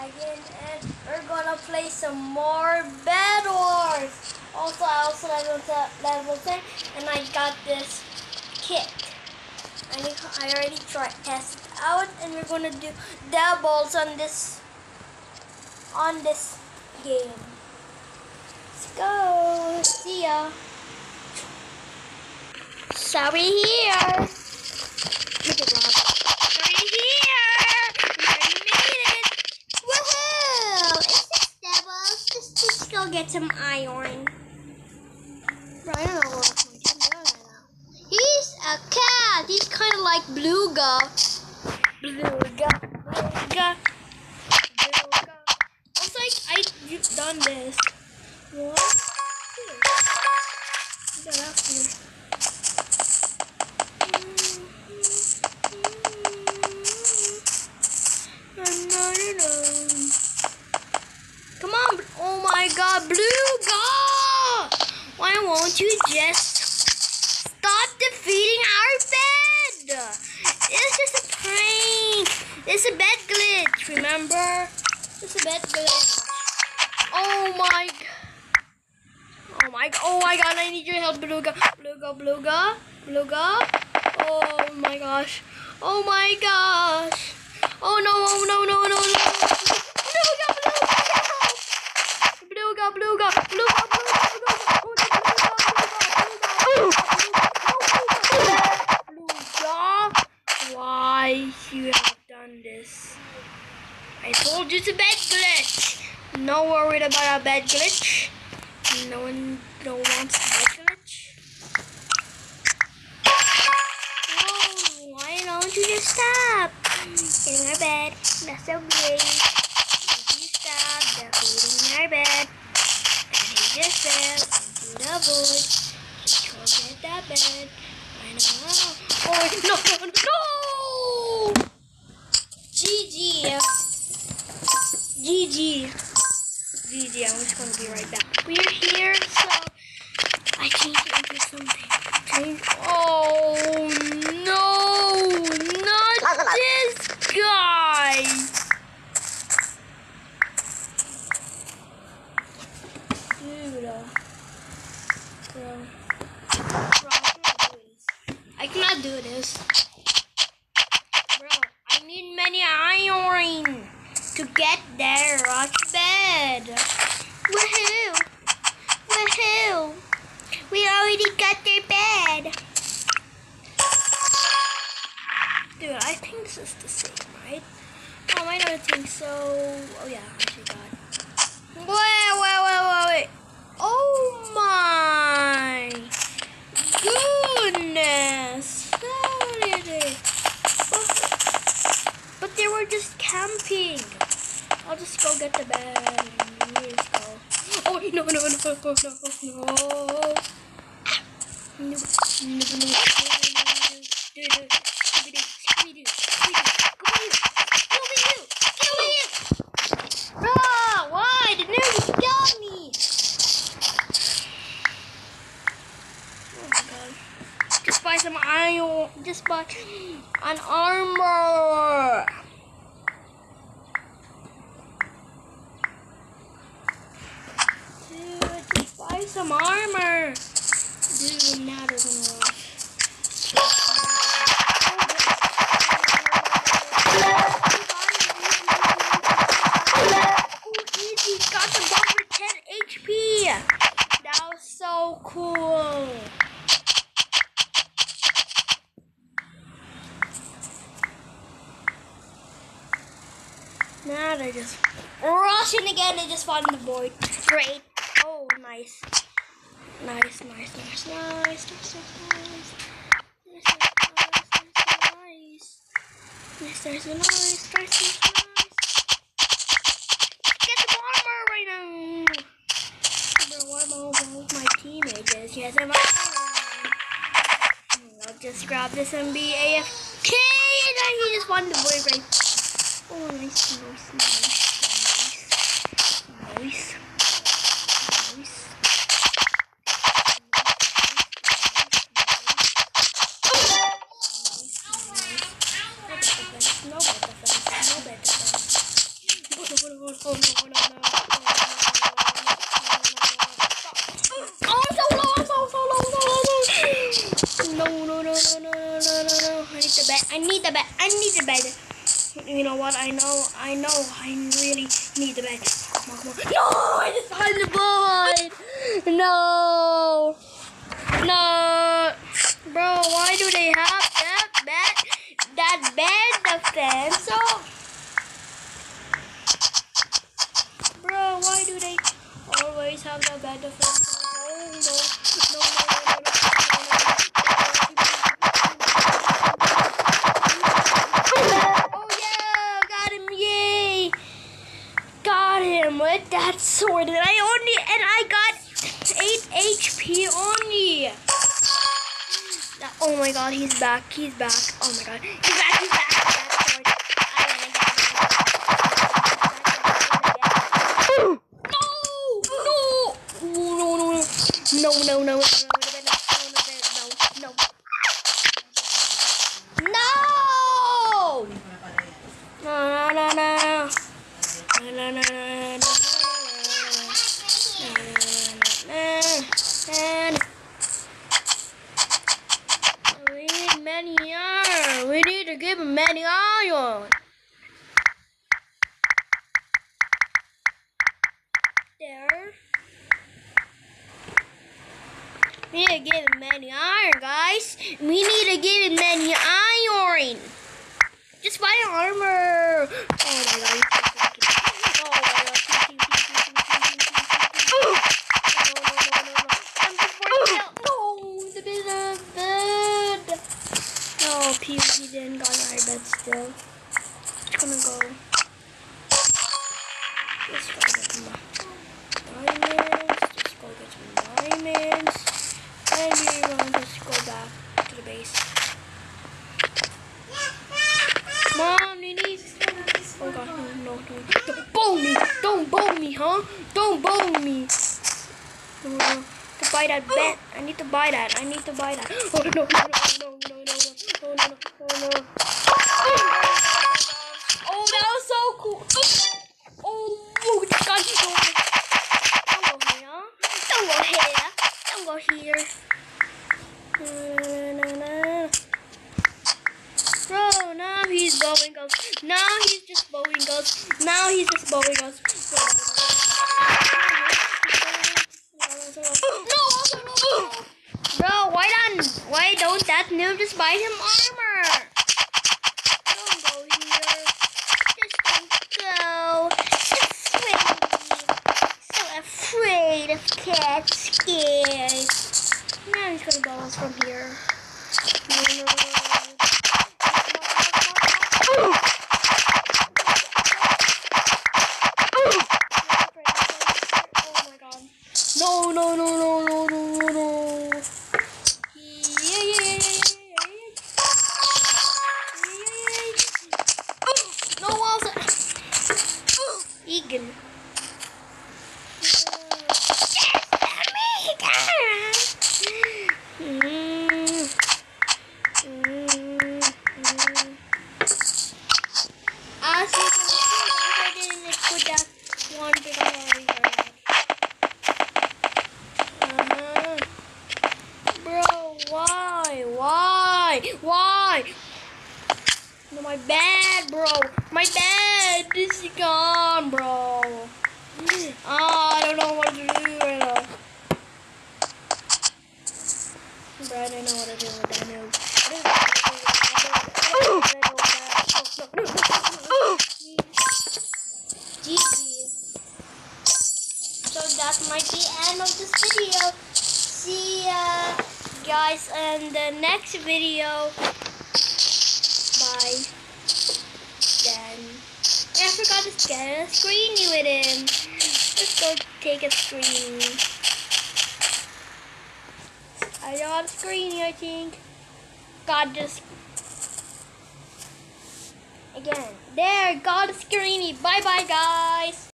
And we're gonna play some more Bed Wars. Also, I also level to level 10 and I got this kit. I, I already tried test out and we're gonna do doubles on this on this game. Let's go. See ya. Sorry here. Look at that. Sorry here. We made it. Woohoo! It's six devils. Just, just go get some iron. Bro, I don't know what I'm doing right now. He's a cat. He's kind of like Beluga. Beluga. Beluga. Beluga. Also, I, I you've done this. What? Here. Get up here. Blue God! Why won't you just stop defeating our bed? It's just a prank. It's a bed glitch, remember? It's a bed glitch. Oh my god. Oh my oh my god, I need your help, Beluga. Beluga, Beluga, Beluga. Oh my gosh. Oh my gosh. Oh no, oh no, no, no, no. Beluga, help. Beluga, Beluga, Beluga, Beluga, Beluga. Why you have done this? I told you it's a bed glitch. No worried about a bed glitch. No one, no one wants a bed glitch. Whoa, why don't you just stop? In our bed, that's so great. Fell into the void. Go get that bed. I know. Oh, no, no, no! GG. GG. GG, I'm just gonna be right back. We're here, so I changed it into something. Oh no! Not this guy! Dude, uh, bro. Bro, I cannot do this. I cannot do this. Bro, I need many iron to get there, rock bed. Woohoo! Woohoo! We already got their bed. Dude, I think this is the same, right? Oh, I don't think so. Oh yeah, I actually got. Wait, wait, wait, wait, wait. Oh my goodness! But they were just camping. I'll just go get the bed just go. Oh no no no no no no no. No, no, no, no, no, Scooby-Doo, Scooby-Doo, Scooby-Doo, Scooby-Doo, Scooby-Doo, Scooby-Doo! Bro, why? The nerds got me! Oh my god. Just buy some iron, just buy an armor! Dude, just buy some armor! Now they're just rushing again. They just in the void. Great. Oh, nice. Nice, nice, nice, nice, nice, nice, nice. Nice, nice, nice, nice, nice. Nice. Get the armor right now. What am I with my teammates? Yes, I'm I'll just grab this and be AFK, and then he just won the void right. Oh, nice, nice, nice, nice, nice, nice. No better friends, no better friends. No, no, no, no, no, no, no, no. I need the bed. I need the bed. I need the bed. You know what? I know. I know. I really need the bed. Come on, come on. No, I just found the board. No. No. Bro, why do they have with that sword, and I only and I got eight HP only. Oh my God, he's back. He's back. Oh my God, he's back. He's back. No, no, no, no, no, no. no. Many iron. There. We need to give him many iron, guys. We need to give him gonna go. Let's go get some diamonds. Just go get some diamonds. And we're gonna just go back to the base. Mom, you need. Oh god, no, no, no. Don't bone me! Don't bone me, huh? Don't bone me! No, no. To buy that bet. I need to buy that. I need to buy that. Oh no, no, no, no, no, no, no, no, no, no, no. Oh, that was so cool. Oh, oh, God, don't go here. Don't go here. Don't go here. Na, na, na. Bro, now he's bowing us. Now he's just bowing us. Now he's just bowing us. No, no, no. Bro, why don't why don't that noob just buy him oh armor? Afraid of cats. Scared. Now he's gonna bow us from here. My bed, bro. My bed is gone, bro. Ah, I don't know what to do right now. Bro, I don't know what. I with. So that might be end of this video. See ya guys in the next video. Bye. Then I forgot to get a screeny with him. Let's go take a screeny. A lot screamy. I think. God just. Again. There, God is screeny. Bye bye, guys.